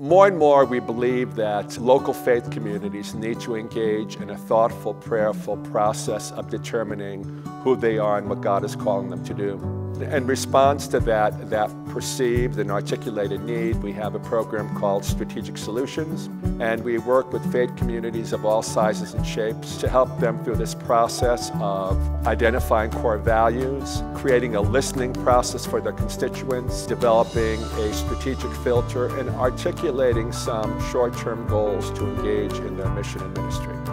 More and more, we believe that local faith communities need to engage in a thoughtful, prayerful process of determining who they are and what God is calling them to do. In response to that, that perceived and articulated need, we have a program called Strategic Solutions, and we work with faith communities of all sizes and shapes to help them through this process of identifying core values, creating a listening process for their constituents, developing a strategic filter, and articulating some short-term goals to engage in their mission and ministry.